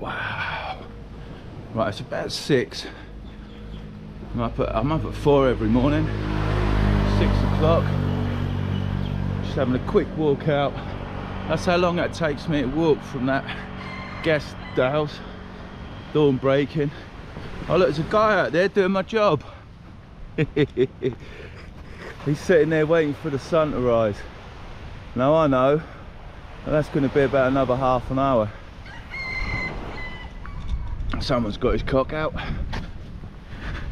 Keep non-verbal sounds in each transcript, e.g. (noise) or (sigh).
Wow. Right, it's about six. I'm up at, I'm up at four every morning. Six o'clock. Just having a quick walk out. That's how long it takes me to walk from that guest house. Dawn breaking. Oh look, there's a guy out there doing my job. (laughs) He's sitting there waiting for the sun to rise. Now I know that's going to be about another half an hour. Someone's got his cock out.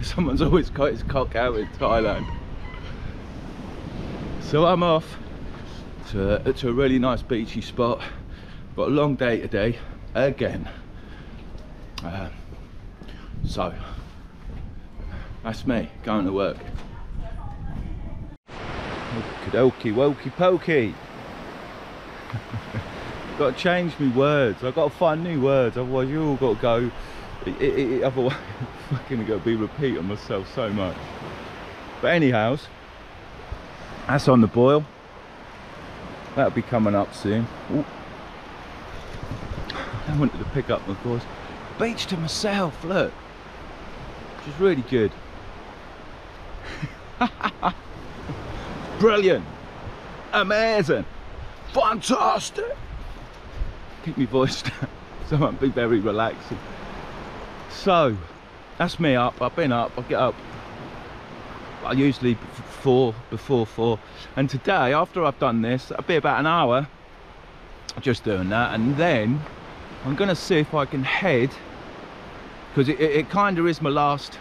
Someone's always got his cock out in Thailand. So I'm off to, to a really nice beachy spot. Got a long day today, again. Uh, so, that's me, going to work. Okie dokie, pokey. (laughs) got to change me words. I've got to find new words, otherwise you all got to go. It, it, it, otherwise, I'm (laughs) fucking got to be repeating myself so much. But anyhow, that's on the boil. That'll be coming up soon. Ooh. I wanted to pick up my voice. Beach to myself, look. Which is really good. (laughs) Brilliant. Amazing. Fantastic. Keep my voice (laughs) down so I won't be very relaxing. So, that's me up. I've been up. I get up. I usually four before four. And today, after I've done this, it'll be about an hour just doing that. And then I'm going to see if I can head because it, it, it kind of is my last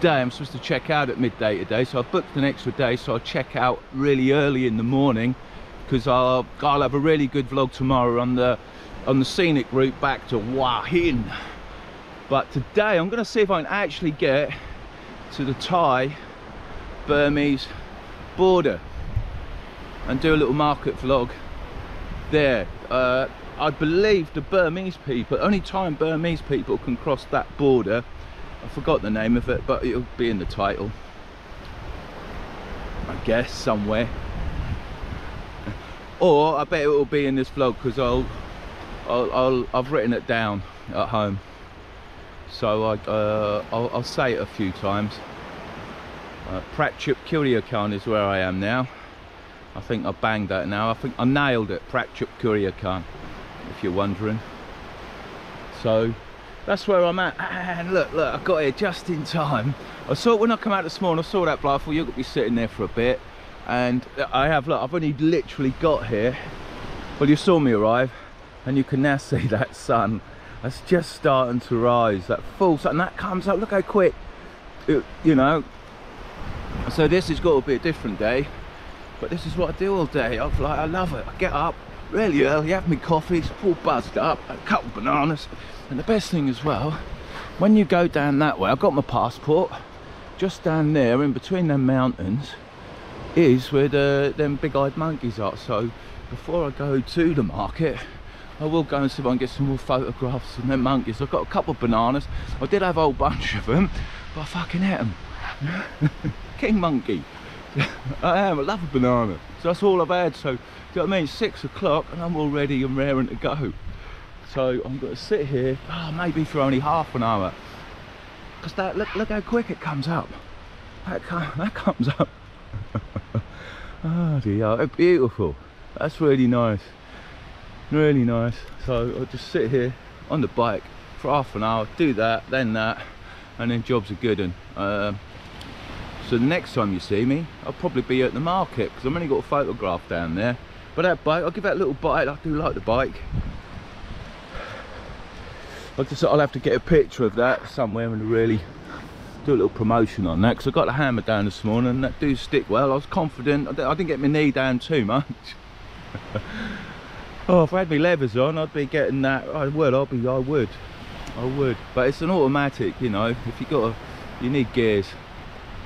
day I'm supposed to check out at midday today so I've booked an extra day so I'll check out really early in the morning because I'll, I'll have a really good vlog tomorrow on the on the scenic route back to Hua Hin but today I'm going to see if I can actually get to the Thai Burmese border and do a little market vlog there. Uh, I believe the Burmese people only time Burmese people can cross that border. I forgot the name of it but it'll be in the title I guess somewhere. (laughs) Or I bet it will be in this vlog because I'll, I'll, I'll I've written it down at home so I, uh, I'll, I'll, say it a few times. Uh, Pratchup Khan is where I am now. I think I banged that now. I think I nailed it. Pratchup Khan if you're wondering. So that's where I'm at. And look look I got here just in time. I saw it when I come out this morning. I saw that blow I thought you're gonna be sitting there for a bit. And I have look I've only literally got here. Well you saw me arrive and you can now (laughs) see that sun that's just starting to rise that full sun that comes up look how quick it, you know. So this has got to be a different day but this is what I do all day I'm like, I love it I get up really early have me coffee it's all buzzed up a couple of bananas and the best thing as well when you go down that way I've got my passport just down there in between them mountains is where the them big-eyed monkeys are so before I go to the market I will go and see if I can get some more photographs of them monkeys I've got a couple of bananas I did have a whole bunch of them but I fucking ate them (laughs) king monkey (laughs) I am I love a banana so that's all I've had so do you know what I mean? Six o'clock and I'm all ready and raring to go. So I'm going to sit here, oh, maybe for only half an hour. Because that look, look how quick it comes up. That, (laughs) that comes up. oh dear, beautiful. That's really nice. Really nice. So I'll just sit here on the bike for half an hour, do that, then that, and then jobs are good. And uh, so the next time you see me, I'll probably be at the market because I've only got a photograph down there. But that bike, I'll give that little bite. I do like the bike. I'll just I'll have to get a picture of that somewhere and really do a little promotion on that because I got the hammer down this morning and that do stick well. I was confident. I didn't get my knee down too much. (laughs) oh, if I had my levers on, I'd be getting that. I would. I'll be. I would. I would. But it's an automatic, you know. If you got a, you need gears.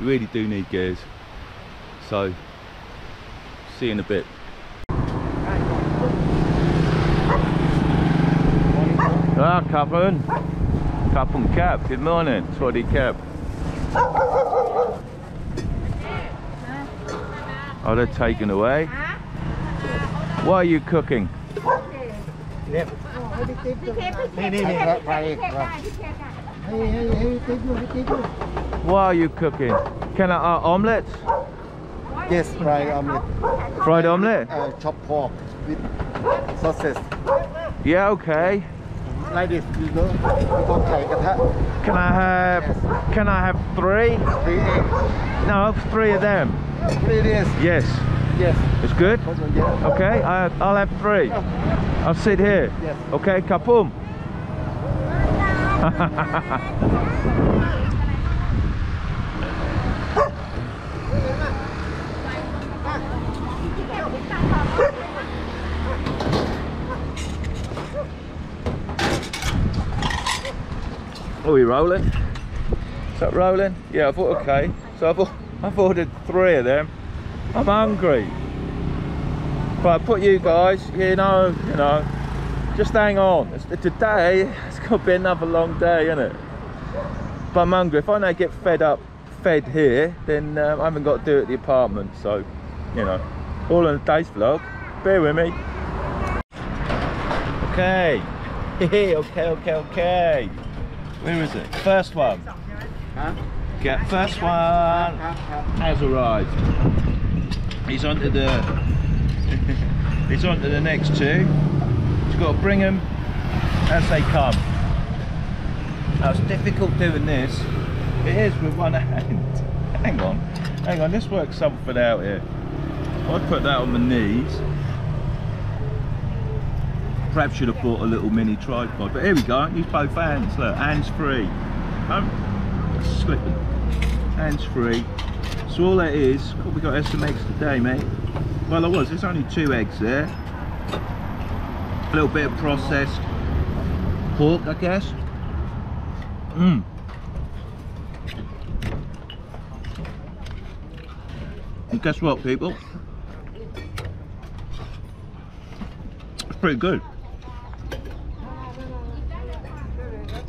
You really do need gears. So, see you in a bit. Ah, Captain. Captain Cap, good morning. Swaddy Cap. Oh, they're taken away. What are you cooking? เรียบ พี่เทปพี่เทป นี่นี่นี่ครับไป พี่เทป ครั ได้ บ พี่เทปได้ ให้ให้ให้ติ๊กดูให้ติ๊กดู What are you cooking? Can I uh, omelets? yes fried omelet Fried omelet? uh, chopped pork with sausage Yeah, okay. like this you know แล้วก็ไข่กระทะ Can I have can I have three? three egg No, three of them. three days Yes. Yes. It's good? Yes. Okay, I, will have three. I'll sit here. Yes. Okay, kapum. (laughs) Oh, Are we rolling? Is that rolling? Yeah, I thought okay. So I've, I've ordered three of them. I'm hungry. But I put you guys, you know, you know, just hang on. It's, today, it's gonna be another long day, isn't it? But I'm hungry. If I don't get fed up, fed here, then um, I haven't got to do it at the apartment. So, you know, all in today's vlog. Bear with me. (laughs) Okay. okay, okay, okay. Where is it? First one. Huh? Get first one. Has arrived. He's on to the (laughs) he's on to the next two. He's got to bring them as they come. Now it's difficult doing this. It is with one (laughs) hand. Hang on, hang on. Let's work something out here. I'd put that on my knees. Perhaps should have bought a little mini tripod, but here we go. Use both hands. Look, hands free. Um, slipping. Hands free. So all that is, we got some eggs today, mate. Well, I was. There's only two eggs there. A little bit of processed pork, I guess. Mmm. And guess what, people? It's pretty good.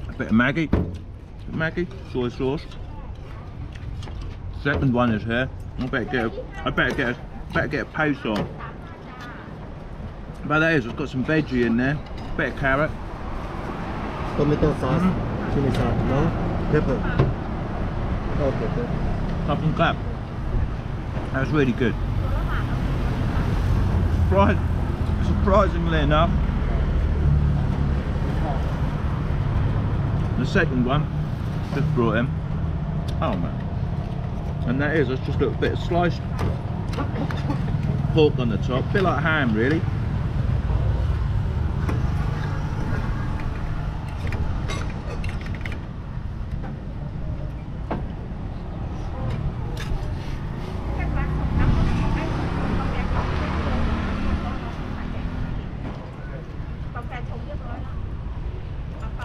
A bit of Maggi. Maggi, soy sauce. Second one is here. I better get a, I better get a, better get a post on. But that is, it's got some veggie in there, a bit of carrot. Tomato sauce, mm -hmm. chili sauce, no? Pepper. Oh, pepper. Up clap. That was really good. Surprise, surprisingly enough, the second one just brought in. Oh man. And that is, it's just a bit of sliced pork on the top, a bit like ham really.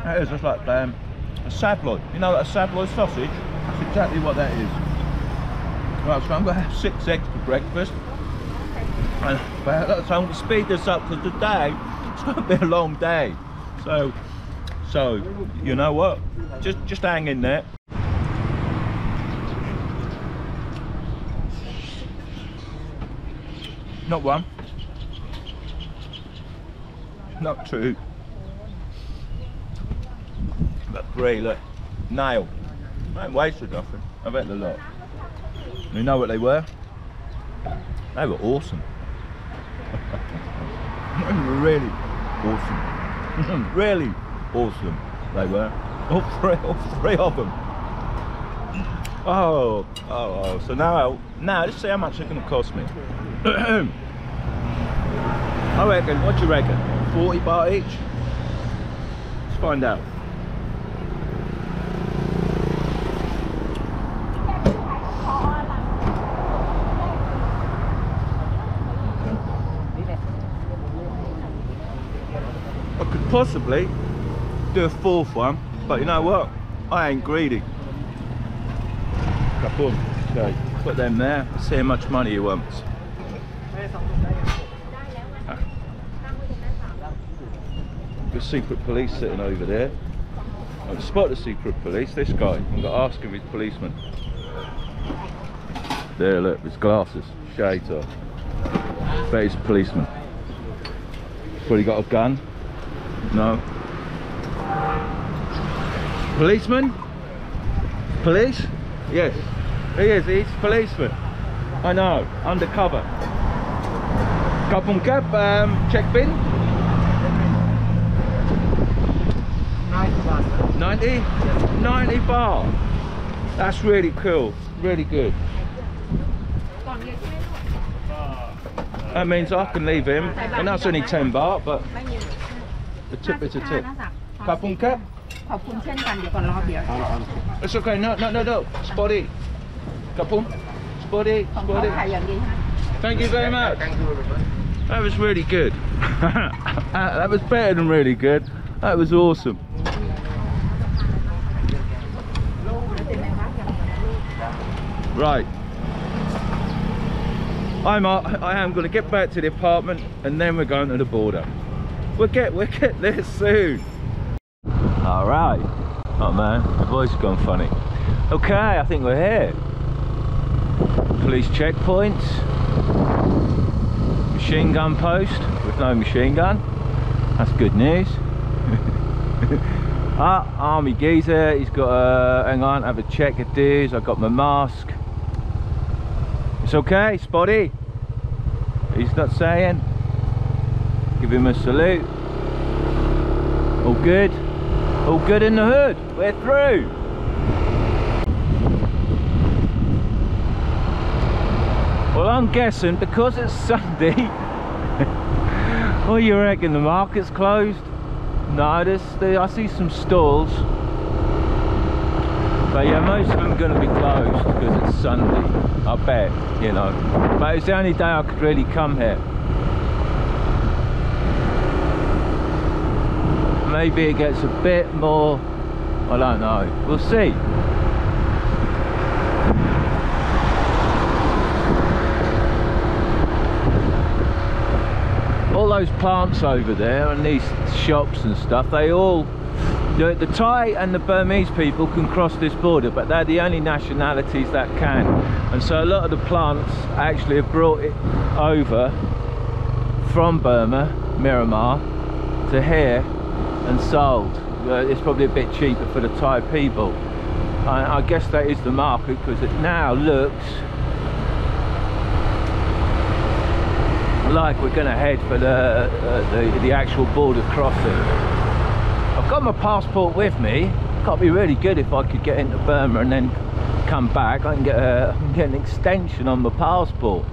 That is just like um, a saveloy. You know, a saveloy sausage. That's exactly what that is. Right, so I'm going to have six eggs for breakfast. And so I'm going to speed this up because today (laughs) it's going to be a long day. So, so you know what? Just just hang in there. Not one. Not two. But three, look. Nail. I ain't wasted nothing. I bet a lot. You know what they were? They were awesome. they (laughs) were really awesome. (laughs) really awesome they were. (laughs) All three, all three of them. Oh, oh, oh. So now, now let's see how much they're going to cost me. (clears throat) I reckon, what do you reckon? 40 baht each? Let's find out. I could possibly do a fourth one, but you know what? I ain't greedy. Okay, put them there. See how much money he wants. The secret police sitting over there. I spot the secret police. This guy. I'm gonna ask him his policeman. There, look, his glasses, shades off. Bet he's a policeman. Probably got a gun. No. Policeman? Police? Yes. He is, he's policeman. I know, undercover. Kapung Kap, um, check bin? Nice one. 90? 90 bar. That's really cool. Really good. That means I can leave him, and that's only 10 baht, but ไม่มี the tip is a 55 tip. นะจ๊ะ Kapung Kap? ขอบคุณเช่นกันเดี๋ยวก่อนรอเบียร์ It's okay, no, no, no, no. Spotty. Kapung. Spotty, ของเขา spotty. ขายอย่างดีใช่ไหม Thank you very much. That was really good. (laughs) that was better than really good. That was awesome. Right. I'm uh, I am going to get back to the apartment and then we're going to the border. We'll get we'll get soon. All right. Oh man, my voice has gone funny. Okay, I think we're here. Police checkpoints machine gun post with no machine gun. That's good news. (laughs) ah, army geezer. He's got a. hang on, have a check of dues. I've got my mask. It's okay, Spotty. He's not saying. Give him a salute. All good. All good in the hood. We're through. Well, I'm guessing because it's Sunday. what (laughs) do oh, you reckon? The market's closed? No, there's, there, I see some stalls. But yeah, most of them are going to be closed because it's Sunday. I bet, you know. But it's the only day I could really come here. Maybe it gets a bit more. I don't know. We'll see. all those plants over there and these shops and stuff they all the, the Thai and the Burmese people can cross this border but they're the only nationalities that can and so a lot of the plants actually have brought it over from Burma Myanmar to here and sold uh, it's probably a bit cheaper for the Thai people I, I guess that is the market because it now looks like we're going to head for the, uh, the the actual border crossing. I've got my passport with me. Can't be really good if I could get into Burma and then come back. I can get a get an extension on my passport,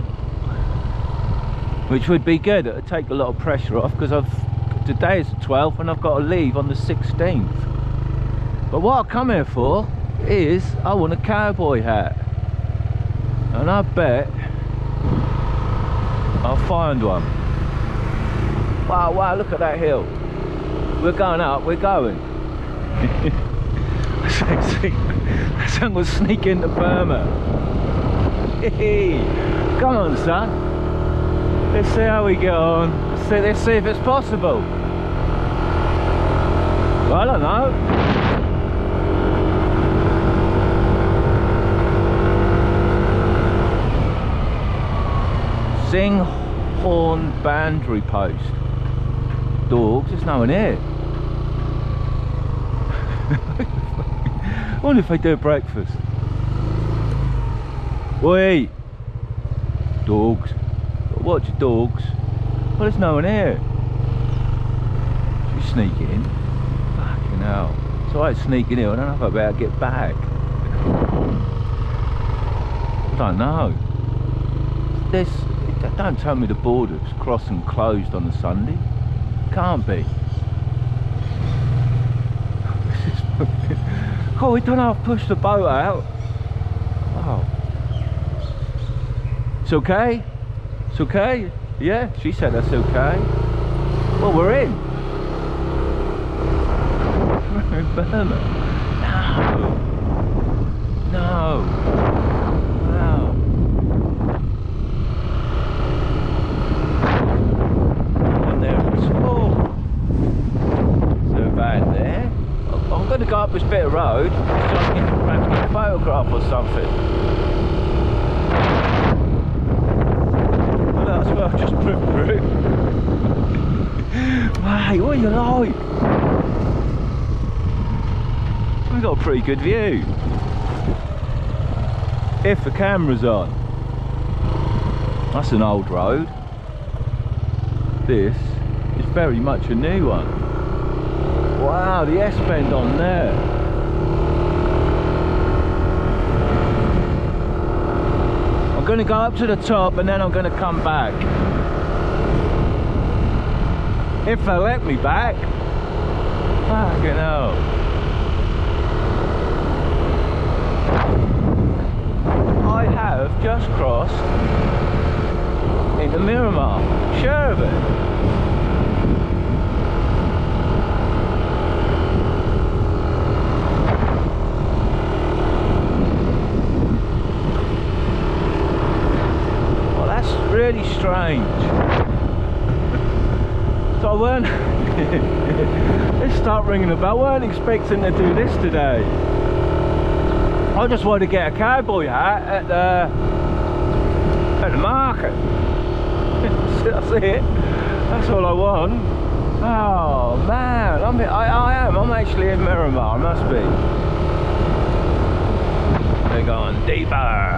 which would be good. It would take a lot of pressure off because I've today is the 12th and I've got to leave on the 16th. But what I come here for is I want a cowboy hat, and I bet I'll find one. Wow, wow, look at that hill. We're going up, we're going. (laughs) Someone sneak into Burma. (laughs) Come on, son. Let's see how we get on. Let's see, let's see if it's possible. I don't know. Sing Horn Boundary Post. Dogs, there's no one here. I wonder if they do breakfast. Wait. Dogs. Watch your dogs. Well, there's no one here. Should we sneak in? Hell. It's alright sneaking in, I don't know if I'll be able to get back. I don't know. There's don't tell me the border's crossed and closed on a Sunday. Can't be. (laughs) oh, we don't have to push the boat out. Oh. It's okay? It's okay? Yeah, she said that's okay. Well, we're in. We're in Burma. No. No. No. One there at all. So van there. I'm- going to go up this bit of road so I can perhaps get a photograph or something. Well, that's what I've just put through. (laughs) Mate, what are you like? We've got a pretty good view. If the camera's on. That's an old road. This is very much a new one. Wow, the S-bend on there. I'm going to go up to the top and then I'm going to come back. If they let me back. Fucking hell. I have just crossed into Miramar. Sure of it. Well, that's really strange. So I weren't. (laughs) Let's start ringing a bell. I weren't expecting to do this today. I just wanted to get a cowboy hat at the at the market. (laughs) That's it. That's all I want. Oh man, I'm, I, I am. I'm actually in Miramar. I must be. They're going deeper.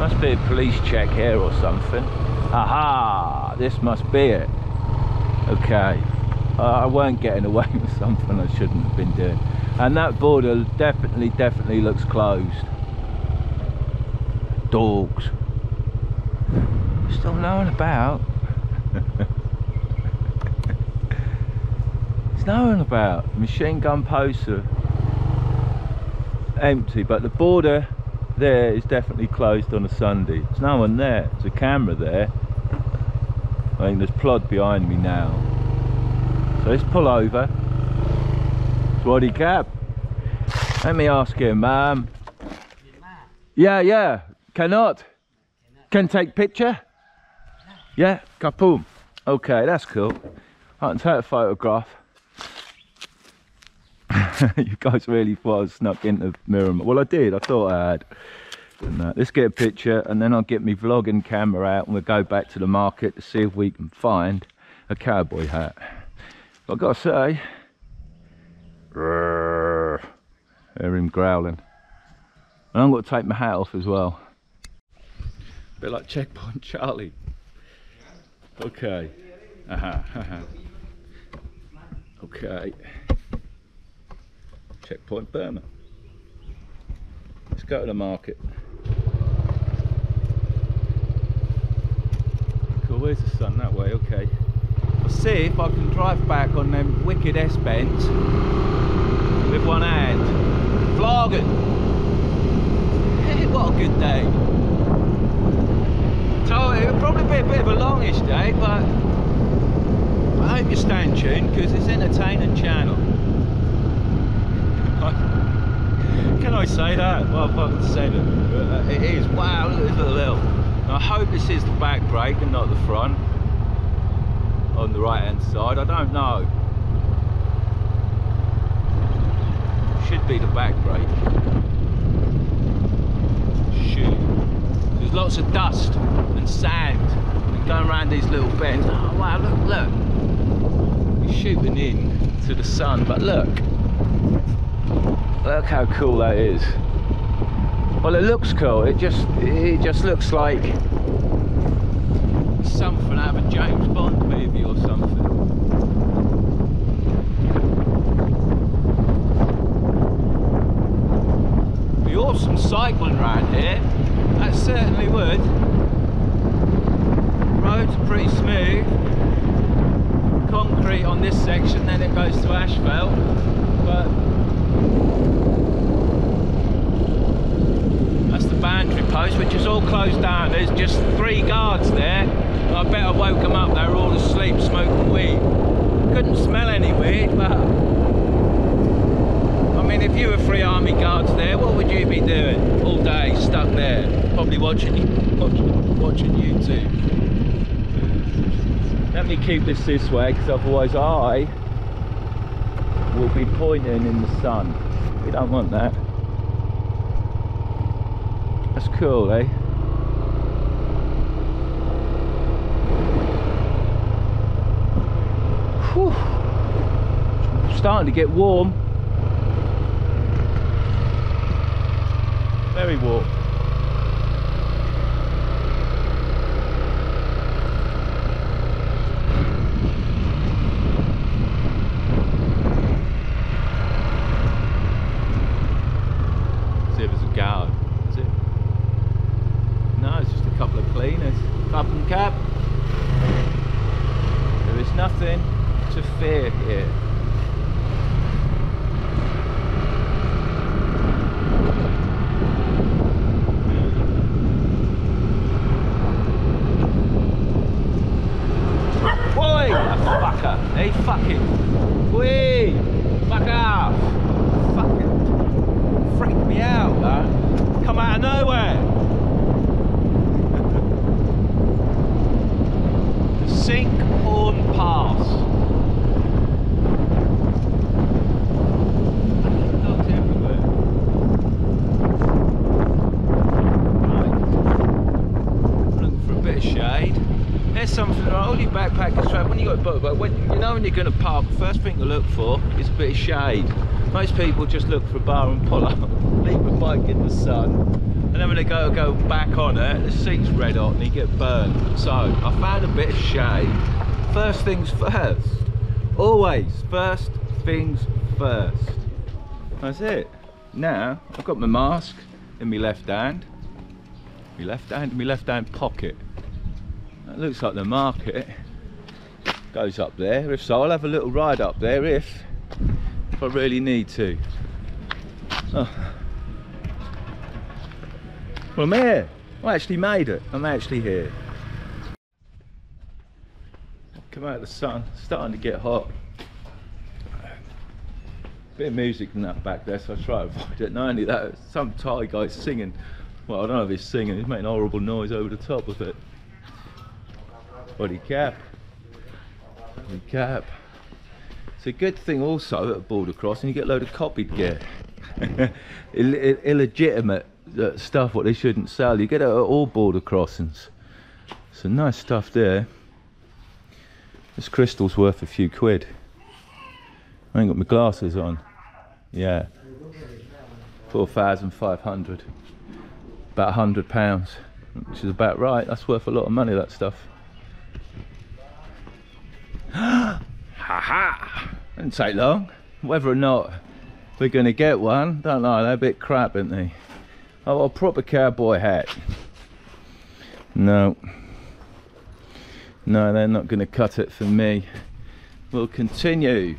Must be a police check here or something. Aha! This must be it. Okay. I weren't getting away (laughs) with something I shouldn't have been doing. And that border definitely, definitely looks closed. Dogs. Still knowing about. (laughs) It's knowing about. Machine gun posts are empty, but the border there is definitely closed on a Sunday. There's no one there. There's a camera there. I think there's plod behind me now. So let's pull over. Roddy cab. Let me ask him. Um, yeah, yeah. Cannot. Can take picture. Yeah, kapoom. Okay, that's cool. I can take a photograph. (laughs) you guys really thought I snuck into Miramar. Well, I did. I thought I had. Uh, let's get a picture and then I'll get my vlogging camera out and we'll go back to the market to see if we can find a cowboy hat. But I've got to say, hear him growling. And I'm going to take my hat off as well. bit like Checkpoint (laughs) Charlie. Okay. Uh-huh. Aha, (laughs) aha. Okay. Checkpoint Burma. Let's go to the market. Cool, where's the sun? That way, okay. See if I can drive back on them wicked S-bends with one hand. Vlogging! Hey, what a good day. So it'll probably be a bit of a longish day, but I hope you're staying tuned because it's entertaining channel. (laughs) Can I say that? Well, I fucking said it. Uh, it is. Wow, look at this little. I hope this is the back brake and not the front. On the right hand side, I don't know. Should be the back brake. Shoot. There's lots of dust and sand and going around these little bends. Oh wow, look, look. You're shooting in to the sun, but look. Look how cool that is. Well, it looks cool. It just, it just looks like something out of a James Bond movie or something. Awesome cycling around here. That certainly would. Roads pretty smooth. Concrete on this section, then it goes to asphalt. But That's the boundary post, which is all closed down. There's just three guards there. I bet I woke them up. They were all asleep smoking weed. Couldn't smell any weed, but mean, if you were three army guards there, what would you be doing all day stuck there? Probably watching watching, watching YouTube. Let me keep this this way, because otherwise I will be pointing in the sun. We don't want that. That's cool, eh? Whew. Starting to get warm. Very warm. See if there's a guard. Is it? No, it's just a couple of cleaners. Up and cap. There is nothing to fear here. Boy, fucker. Hey, fucking. Wee! Fuck off! Fucking. Freak me out, man. Come out of nowhere. the Singkhon Pass. Dogs everywhere. Right. Looking for a bit of shade. There's something that only backpackers try when you got a boat, but when you know when you're going to park, first thing to look for is a bit of shade. Most people just look for a bar and pull up, (laughs) leave the bike in the sun, and then when they go go back on it, the seat's red hot and you get burned. So I found a bit of shade. First things first. Always first things first. That's it. Now I've got my mask in my left hand. My left hand my left hand pocket. That looks like the market goes up there. If so, I'll have a little ride up there if if I really need to. Oh. Well, I'm here. I actually made it. I'm actually here. Come out of the sun. It's starting to get hot. Bit of music and that back there, so I try to (laughs) avoid it. Not only that, some Thai guy's singing. Well, I don't know if he's singing. He's making horrible noise over the top of it. Body cap. Body cap. It's a good thing also at border crossing you get a load of copied gear. (laughs) Ill- ill- illegitimate uh, stuff what they shouldn't sell. You get it at all border crossings. Some nice stuff there. This crystal's worth a few quid. I ain't got my glasses on. Yeah. 4,500. About a hundred pounds. Which is about right. That's worth a lot of money, that stuff. (gasps) Ha ha! Didn't take long. Whether or not we're going to get one, don't know. They're a bit crap, aren't they? Oh, a proper cowboy hat. No. No, they're not going to cut it for me. We'll continue.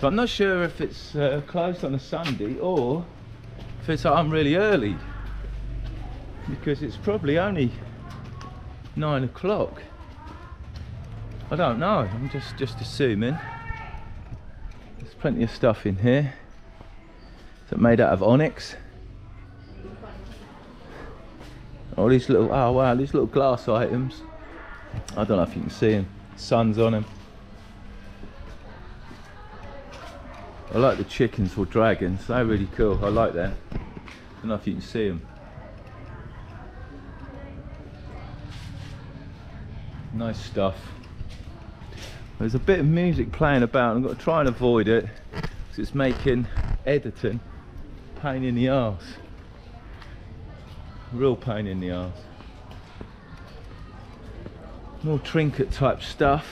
So I'm not sure if it's uh, closed on a Sunday or if it's I'm really early because it's probably only nine o'clock. I don't know. I'm just just assuming. There's plenty of stuff in here. Is it made out of onyx? All these little oh wow, these little glass items. I don't know if you can see them. Sun's on them. I like the chickens or dragons. They're really cool. I like that. I don't know if you can see them. Nice stuff. There's a bit of music playing about. I'm going to try and avoid it because it's making editing pain in the ass Real pain in the ass More trinket type stuff.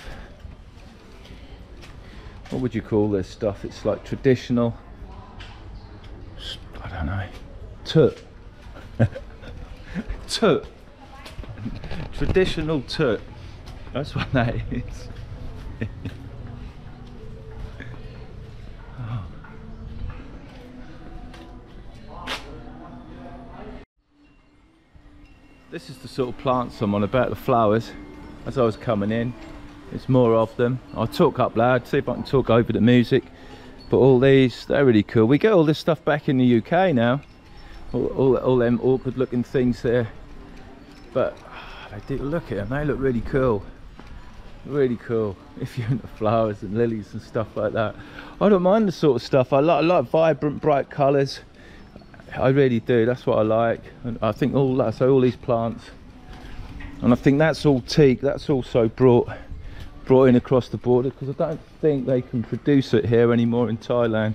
What would you call this stuff? It's like traditional. I don't know. Tut. (laughs) tut. Traditional tut. That's what that is. This is the sort of plants I'm on about, the flowers. As I was coming in, It's more of them. I'll talk up loud, see if I can talk over the music. But all these, they're really cool. We get all this stuff back in the UK now. All, all, all them awkward looking things there. But ah, they do look at them, they look really cool. Really cool. (laughs) If you're into flowers and lilies and stuff like that. I don't mind the sort of stuff. I like, I like vibrant, bright colours. I really do. That's what I like. And I think all that. So all these plants and I think that's all teak. That's also brought brought in across the border because I don't think they can produce it here anymore in Thailand.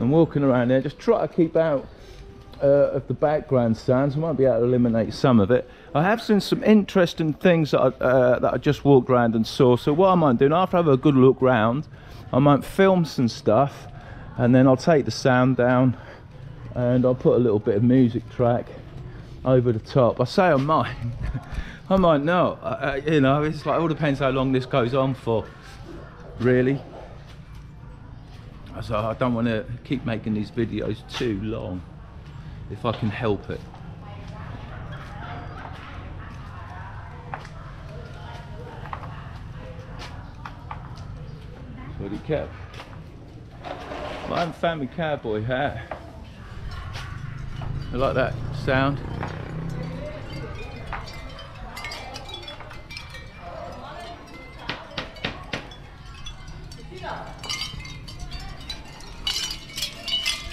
I'm walking around there, just try to keep out uh, of the background sounds. I might be able to eliminate some of it. I have seen some interesting things that I, uh, that I just walked around and saw. So what I might do after I have a good look round, I might film some stuff, and then I'll take the sound down, and I'll put a little bit of music track over the top. I say I might, (laughs) I might not. Uh, you know, it's like it all depends how long this goes on for. Really. So I don't want to keep making these videos too long if I can help it. Found my cowboy hat. I like that sound.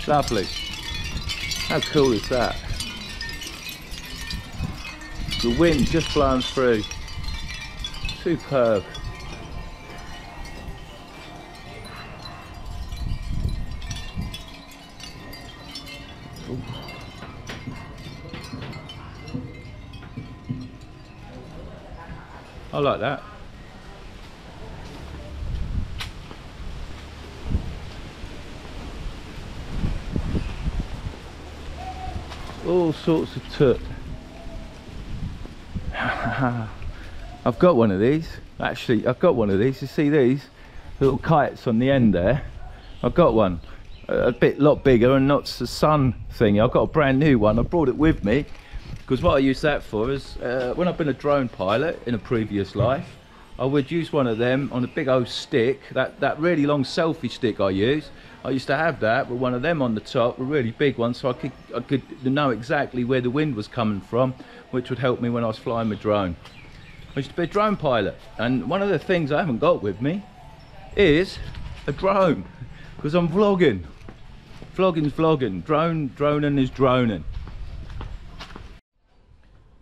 Lovely. How cool is that? The wind just blowing through. Superb. I like that. all sorts of tut. (laughs) I've got one of these. Actually, I've got one of these. You see these little kites on the end there? I've got one. A bit, lot bigger and not the sun thing. I've got a brand new one. I brought it with me because what I use that for is uh, when I've been a drone pilot in a previous life, I would use one of them on a big old stick, that, that really long selfie stick I use. I used to have that with one of them on the top, a really big one, so I could, I could know exactly where the wind was coming from, which would help me when I was flying my drone. I used to be a drone pilot, and one of the things I haven't got with me is a drone, because I'm vlogging. Vlogging's vlogging, drone, droning is droning.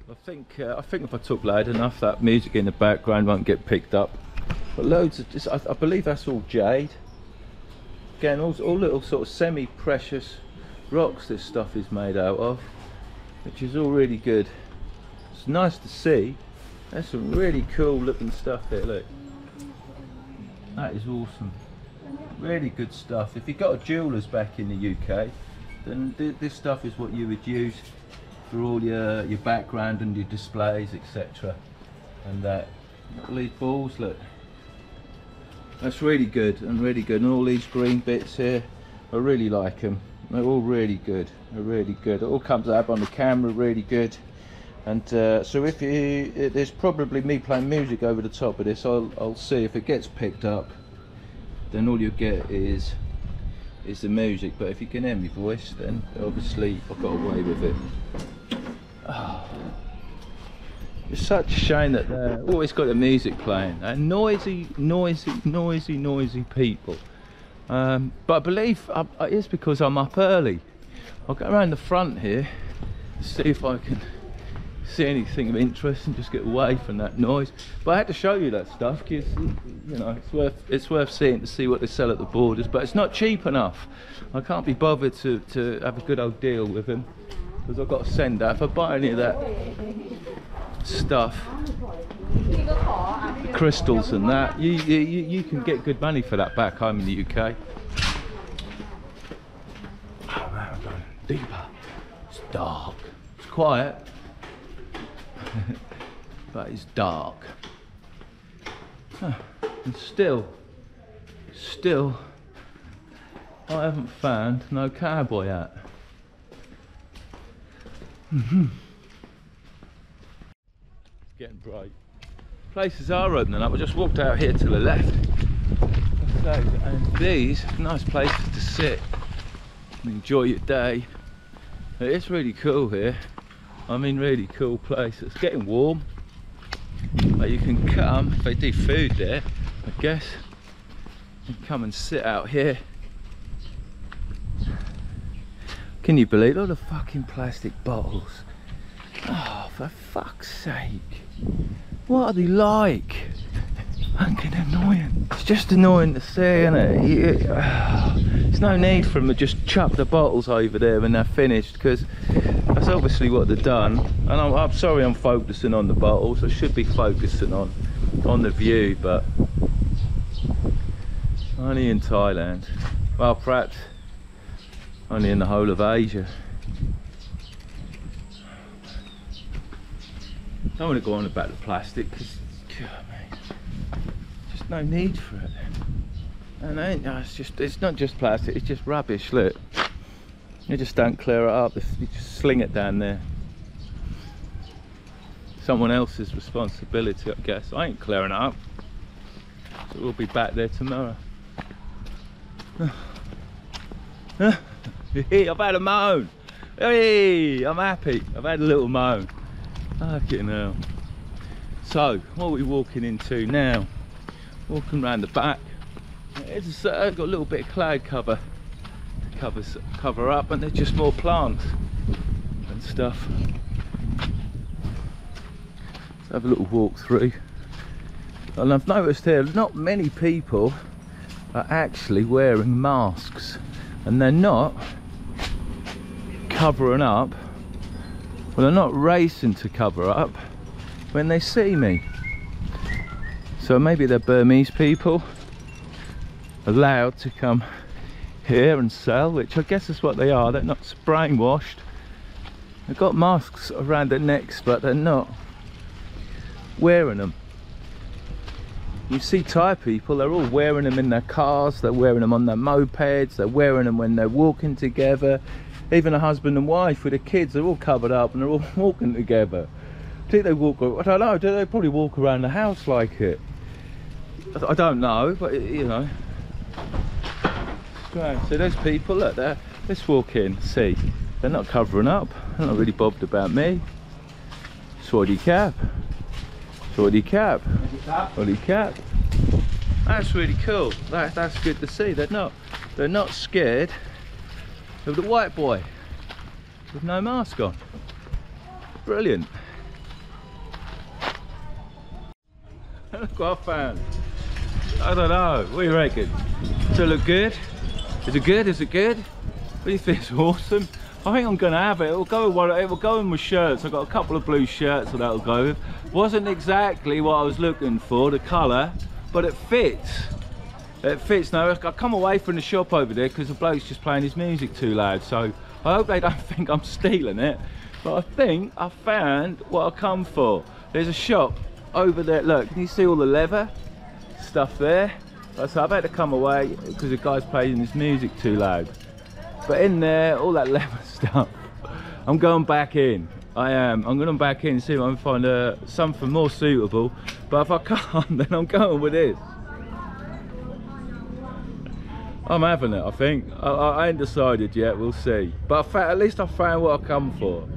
I think uh, I think if I talk loud enough, that music in the background won't get picked up. But loads of just, I, I believe that's all jade. Again all, all little sort of semi-precious rocks this stuff is made out of which is all really good. It's nice to see. There's some really cool looking stuff here look. That is awesome really good stuff. If you've got a jeweller's back in the UK then th this stuff is what you would use for all your your background and your displays etc and that all these balls look. That's really good and really good. And all these green bits here I really like them they're all really good. They're really good. It all comes up on the camera really good. And uh, so if you there's probably me playing music over the top of this I'll, I'll see if it gets picked up then all you get is is the music but if you can hear my voice then obviously I've got away with it oh. (sighs) It's such a shame that they're always got the music playing. They're noisy, noisy, noisy, noisy people. Um, but I believe I, it's because I'm up early. I'll go around the front here, see if I can see anything of interest and just get away from that noise. But I had to show you that stuff because you know it's worth it's worth seeing to see what they sell at the borders. But it's not cheap enough. I can't be bothered to, to have a good old deal with them because I've got to send that. If I buy any of that stuff the crystals and that you, you you can get good money for that back home in the UK oh man, I'm going deeper it's dark it's quiet but it's dark and still still I haven't found no cowboy hat mm -hmm getting bright. Places are opening up. I just walked out here to the left. and these nice places to sit and enjoy your day. It's really cool here. I mean, really cool place. It's getting warm. But you can come um, if they do food there, I guess. And come and sit out here. Can you believe all the fucking plastic bottles? Oh, for fuck's sake. What are they like? Fucking annoying. It's just annoying to see, isn't it? There's no need for them to just chuck the bottles over there when they're finished because that's obviously what they've done. And I'm, I'm sorry I'm focusing on the bottles. I should be focusing on on the view, but only in Thailand. Well, perhaps only in the whole of Asia. don't want to go on about the plastic because just no need for it. And it's just it's not just plastic, it's just rubbish, look. You just don't clear it up, you just sling it down there. Someone else's responsibility, I guess. I ain't clearing it up. So we'll be back there tomorrow. (sighs) I've had a moan. Hey, I'm happy. I've had a little moan. Fucking hell. So, what are we walking into now? Walking around the back. It's uh, got a little bit of cloud cover to cover, up and there's just more plants and stuff. Let's have a little walk through. And I've noticed here, not many people are actually wearing masks and they're not covering up well they're not racing to cover up when they see me so maybe they're Burmese people allowed to come here and sell which I guess is what they are they're not spraying washed. they've got masks around their necks but they're not wearing them you see Thai people, they're all wearing them in their cars, they're wearing them on their mopeds, they're wearing them when they're walking together. Even a husband and wife with the kids, they're all covered up and they're all (laughs) walking together. Do they walk, I don't know, do they probably walk around the house like it? I don't know, but you know. Right, so those people, look there, let's walk in, see. They're not covering up, they're not really bothered about me. Swaddy cap. Holy cap. Holy cap. That's really cool. That, that's good to see. They're not they're not scared of the white boy with no mask on. Brilliant. (laughs) Look what I found. I don't know. What do you reckon? Does it look good? Is it good? Is it good? Do you think? (laughs) It's awesome. I think I'm gonna have it. It'll go with. It will go in my shirts. I've got a couple of blue shirts that that'll go with. Wasn't exactly what I was looking for, the colour, but it fits. It fits. Now I come away from the shop over there because the bloke's just playing his music too loud. So I hope they don't (laughs) think I'm stealing it. But I think I found what I come for. There's a shop over there. Look, can you see all the leather stuff there? So I better come away because the guy's playing his music too loud. But in there, all that (laughs) leather stuff, I'm going back in. I am. I'm going back in and see if I can find uh, something more suitable. But if I can't, (laughs) then I'm going with this. I'm having it, I think. I, I ain't decided yet, we'll see. But at least I found what I come for.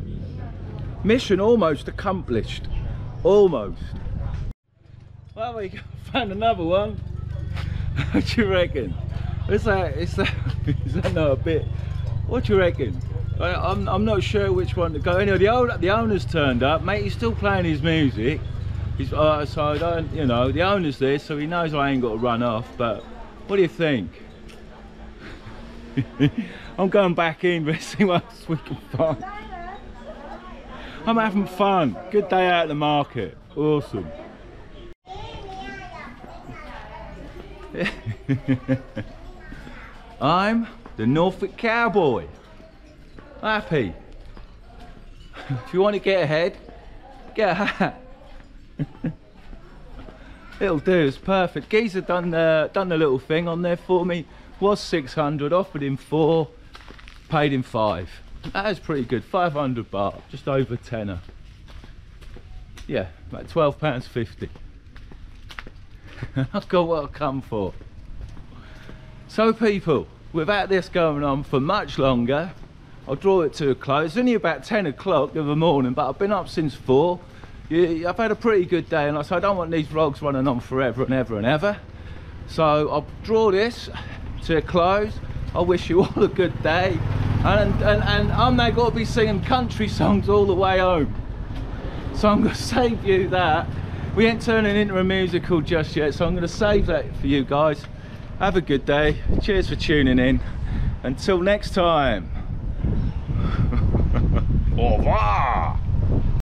Mission almost accomplished. Almost. Well, we (laughs) found another one. (laughs) what you reckon? Is that, is that, is that not a (laughs) bit? What you reckon? I, I'm, I'm not sure which one to go. Anyway, the, owner, the owner's turned up, mate. He's still playing his music. He's, uh, so I don't, you know, the owner's there, so he knows I ain't got to run off. But what do you think? (laughs) I'm going back in, but see what else we can find. I'm having fun. Good day out at the market. Awesome. (laughs) I'm the Norfolk Cowboy. Happy. if you want to get ahead, get a hat. (laughs) It'll do, it's perfect. Geezer done the, done the little thing on there for me. Was 600, offered him four, paid him five. That is pretty good, 500 baht, just over tenner. Yeah, about 12 pounds 50. (laughs) I've got what I've come for. So people, without this going on for much longer, I'll draw it to a close. It's only about 10 o'clock of the morning, but I've been up since four. I've had a pretty good day, and I said I don't want these vlogs running on forever and ever and ever. So I'll draw this to a close. I wish you (laughs) all a good day. And, and, and I'm now going to be singing country songs all the way home. So I'm going (laughs) to save you that. We ain't turning into a musical just yet, so I'm going to save that for you guys. Have a good day. Cheers for tuning in. Until next time. (laughs) Au revoir.